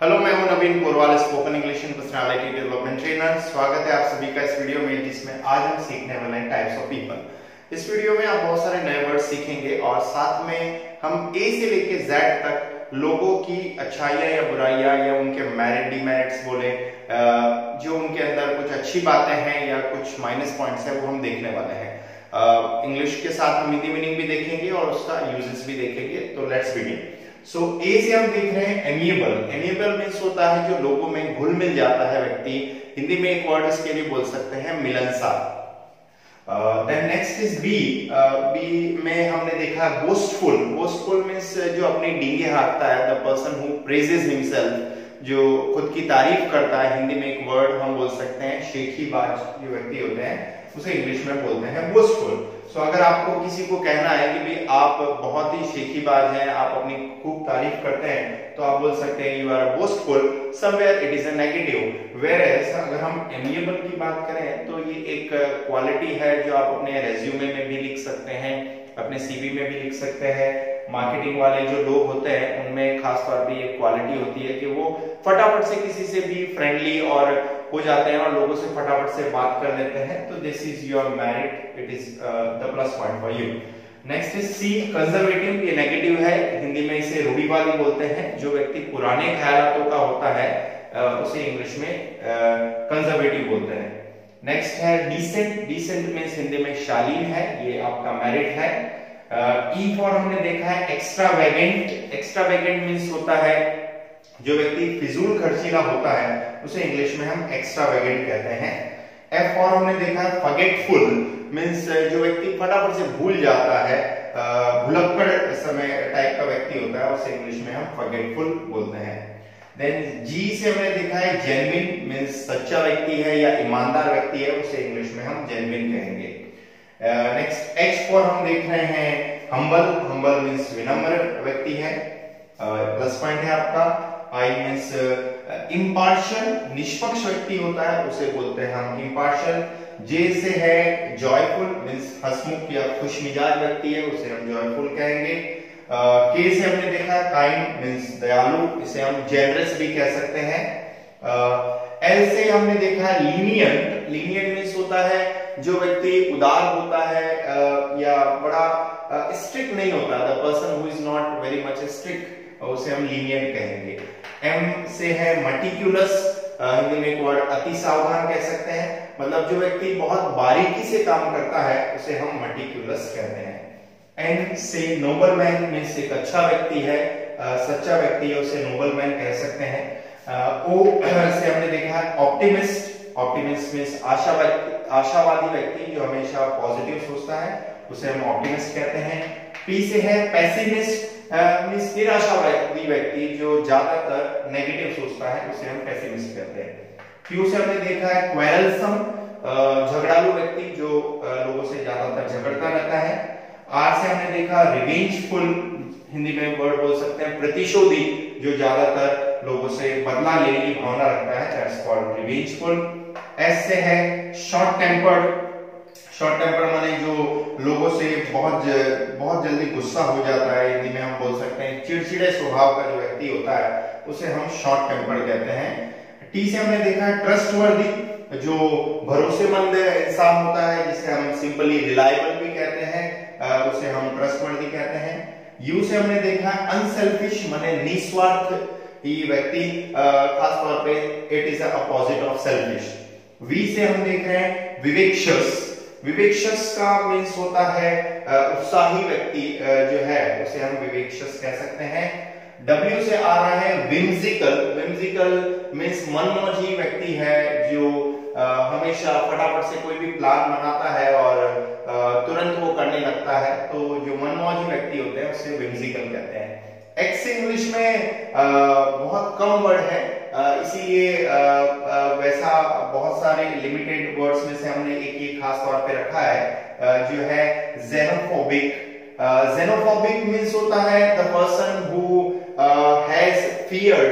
Hello मैं हूँ Naveen Porwal spoken English and personality development trainer स्वागत है आप सभी का इस वीडियो में, जिसमें आज हम सीखने वाले हैं टाइप्स ऑफ़ पीपल इस वीडियो में आप बहुत सारे नए वर्ड सीखेंगे और साथ में हम ए से लेके जेड तक लोगों की अच्छाइयाँ या बुराइयाँ या उनके मेरिट डिमेरिट्स बोले जो उनके अंदर कुछ अच्छी बातें हैं या कुछ माइनस पॉइंट्स है, वो हम देखने वाले हैं। इंग्लिश के साथ हम हिंदी मीनिंग भी देखेंगे और उसका यूजेस भी देखेंगे तो लेट्स बिगिन सो ए से हम देख रहे हैं एमिएबल एमिएबल मीन्स होता है जो लोगों में घुल मिल जाता है व्यक्ति. हिंदी में एक वर्ड इसके लिए बोल सकते हैं मिलनसार. Then next is B B में हमने देखा बोस्टफुल बोस्टफुल मीन्स जो अपनी डींगे हाँकता है. The person who praises himself जो खुद की तारीफ़ करता है. हिंदी में एक वर्ड हम बोल सकते हैं. शेखी बाज जो व्यक्ति होते हैं, उसे इंग्लिश में बोलते हैं बोस्टफुल सो अगर आपको किसी को कहना है कि भाई आप बहुत ही शेखीबाज हैं, आप अपनी खूब तारीफ़ करते हैं तो आप बोल सकते हैं you are boastful somewhere it is negative whereas अगर हम एमिएबल की बात करें तो ये एक क्वालिटी है जो आप अपने रेज्यूमे में भी लिख सकते हैं, अपने सीवी में भी लिख सकते हैं। मार्केटिंग वाले जो लोग होते हैं, उनमें खास तौर पे ये क्वालिटी होती है कि वो फटाफट से किसी से भी फ्रेंडली और हो जाते हैं और लोगों से फटाफट से बात कर लेते हैं। तो this is your merit it is the plus point for you next is C conservative ये नेगेटिव है। हिंदी में इसे रूढ़ीवादी बोलते हैं। जो व्यक्ति पुराने ख्यालों का होता है uh, उसे इंग्लिश में कंजर्वेटिव uh, बोलते हैं। नेक्स्ट है डिसेंट डिसेंट मीन्स हिंदी में शालीन है। ये आपका मेरिट है। ई uh, फॉर e हमने देखा है extravagant extravagant means होता है जो व्यक्ति फिजूल खर्चीला होता है उसे इंग्लिश में हम एक्स्ट्रा वेगेंट कहते हैं। एफ़ फॉर हमने देखा फगेटफुल मीन्स जो व्यक्ति फटाफट से भूल जाता है भुलक्कड़ समय टाइप का व्यक्ति होता है उसे इंग्लिश में हम फगेटफुल बोलते हैं। देन जी से हमने देखा है जेनविन मीन्स सच्चा व्यक्ति है या ईमानदार व्यक्ति है उसे इंग्लिश में हम जेनविन कहेंगे। नेक्स्ट एच फॉर हम देख रहे हैं हम्बल हम्बल मीन्स विनम्र व्यक्ति है। प्लस uh, पॉइंट है आपका। आई मीन्स इम्पार्शियल निष्पक्ष व्यक्ति होता है उसे बोलते हैं हम इम्पार्शियल जे से है जॉयफुल मीन्स हसमुख या खुशमिजाज व्यक्ति है उसे हम जॉयफुल कहेंगे। के uh, से हमने देखा काइंड मीन्स दयालु इसे हम जेनरस भी कह सकते हैं। एल uh, से हमने देखा लीनियंट लीनियंट मीन्स होता है जो व्यक्ति उदार होता है uh, या बड़ा स्ट्रिक्ट uh, नहीं होता। The person who is not very much strict उसे हम लीनियंट कहेंगे। एम से है मटिक्यूलस हिंदी में एक वर्ड अति सावधान कह सकते हैं। मतलब जो व्यक्ति बहुत बारीकी से काम करता है, उसे हम मटिक्यूलस कहते हैं। एन से नोबल मैन मीन्स एक अच्छा व्यक्ति है सच्चा व्यक्ति है, उसे नोबल मैन कह सकते हैं। ओ से हमने देखा है ऑप्टिमिस्ट ऑप्टिमिस्ट मीन्स आशा आशावादी व्यक्ति जो हमेशा पॉजिटिव सोचता है, उसे हम ऑप्टिमिस्ट कहते हैं। पी से है पेसिमिस्ट मींस निराशावादी व्यक्ति जो ज़्यादातर नेगेटिव सोचता है, उसे हम पेसिमिस्ट कहते हैं। क्यू से हमने देखा है क्वेरलसम झगड़ालू व्यक्ति जो लोगों से ज़्यादातर झगड़ता रहता है। आर से हमने देखा रिवेंजफुल हिंदी में वर्ड बोल सकते हैं, प्रतिशोधी, जो ज़्यादातर लोगों से बदला लेने की भावना रखता है दैट्स कॉल्ड रिवेंजफुल एस से है शॉर्ट टेम्पर्ड शॉर्ट टेम्पर माने जो लोगों से बहुत ज, बहुत जल्दी गुस्सा हो जाता है हिंदी में हम बोल सकते हैं चिड़चिड़े स्वभाव का जो व्यक्ति होता है उसे हम शॉर्ट टेम्पर कहते हैं। टी से हमने देखा है ट्रस्ट वर्दी जो भरोसेमंद इंसान होता है जिसे हम सिंपली रिलायबल भी कहते हैं उसे हम ट्रस्ट वर्दी कहते हैं। यू से हमने देखा अनसेल्फिश माने निस्वार्थ। ही व्यक्ति खास तौर पे it is opposite of selfish V से हम देख रहे हैं विवेक्षस विवेक्षस का मीन्स होता है उत्साही व्यक्ति जो है उसे हम विवेक्षस कह सकते हैं। W से आ रहा है विम्जिकल विम्जिकल मीन्स मनमोजी व्यक्ति है जो आ, हमेशा फटाफट से कोई भी प्लान बनाता है और आ, तुरंत वो करने लगता है। तो जो मनमोजी व्यक्ति होते हैं उसे विम्जिकल कहते हैं। एक्स इंग्लिश में आ, बहुत कम वर्ड है। इसीलिए वैसा बहुत सारे लिमिटेड वर्ड्स में से हमने एक ये खास तौर पे रखा है जो है जेनोफोबिक जेनोफोबिक मींस होता है the person who has fear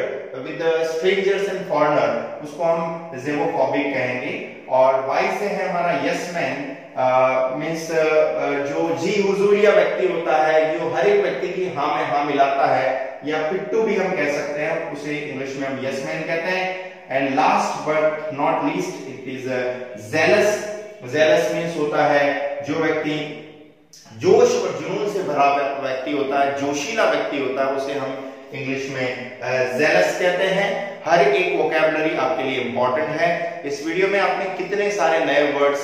with strangers and foreigner उसको हम जेनोफोबिक कहेंगे। और वाई से है हमारा यस मैन मीन्स जो जी हुजूरिया व्यक्ति होता है, जो हर एक व्यक्ति की हाँ में हाँ मिलाता है या पिट्टू भी हम कह सकते हैं, उसे इंग्लिश में हम यस मैन कहते हैं. And last but not least it is jealous jealous means होता है जो व्यक्ति, जोश और जुनून से भरा व्यक्ति होता है, जोशीला व्यक्ति होता है, उसे हम इंग्लिश में जेलस कहते हैं. हर एक वोकेबलरी आपके लिए इंपॉर्टेंट है। इस वीडियो में आपने कितने सारे नए वर्ड्स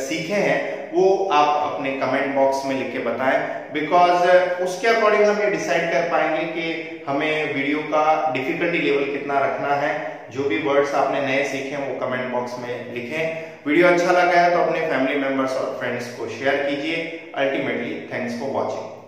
सीखे हैं, वो आप अपने कमेंट बॉक्स में लिख के बताएँ। बिकॉज़ उसके अकॉर्डिंग हम ये डिसाइड कर पाएँगे कि हमें वीडियो का डिफिकल्टी लेवल कितना रखना है। जो भी वर्ड्स आपने नए सीखे हैं, वो कमेंट बॉक्स में लिखें। वीडियो अच्छा लगा है तो अपने फैमिली मेंबर्स और फ्रेंड्स को शेयर कीजिए। Ultimately thanks for watching